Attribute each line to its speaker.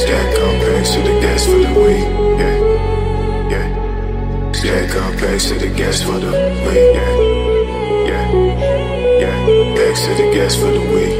Speaker 1: Stack on packs to the gas for the week. Yeah, yeah. Stack on packs to the gas for the week. Yeah, yeah, yeah. Packs to the gas for the week.